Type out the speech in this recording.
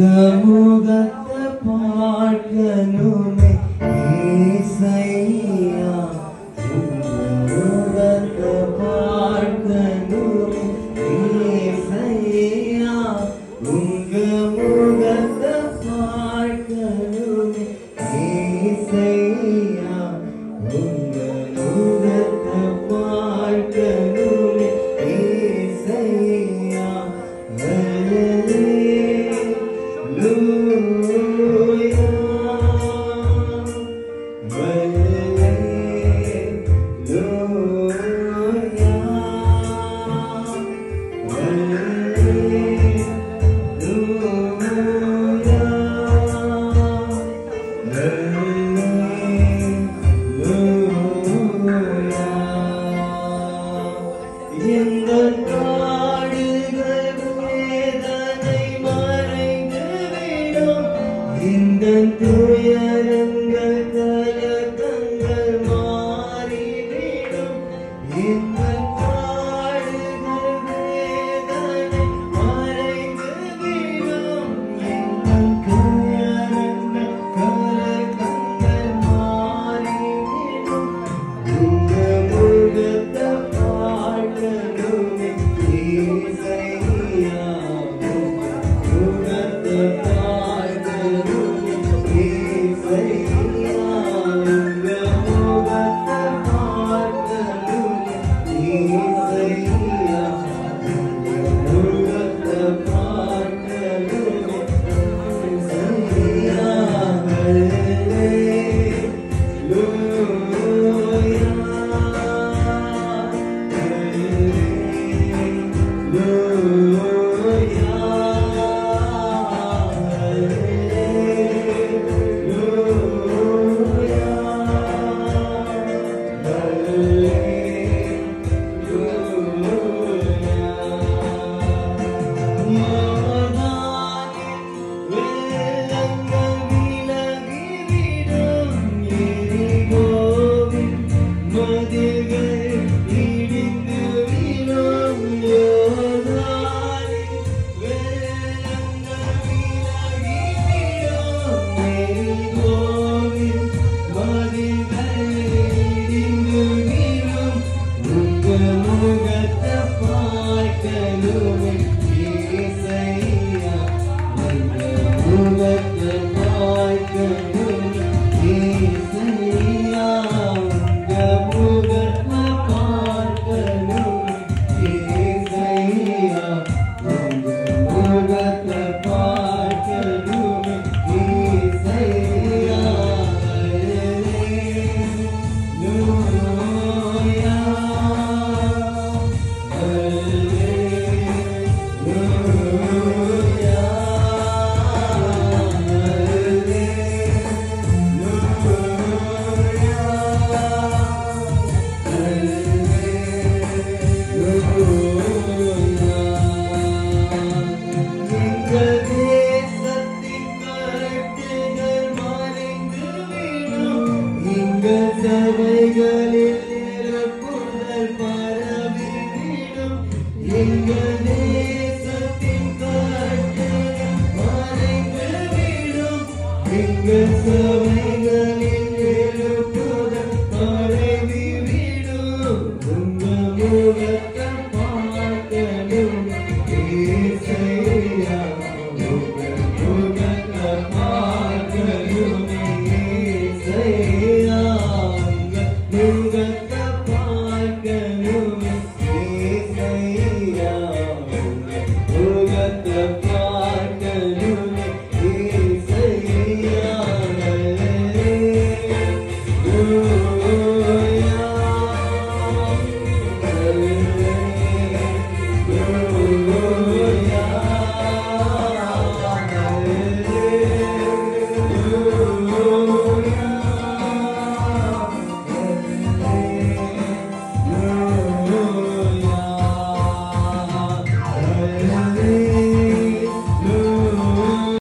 ഇതമുഖത്ത് പാർക്കനുമേ ഏസയ്യാ 风的 எங்கள் சபைகளில் நிரப்புதல் பரவிவிடும். எங்கள் yeah.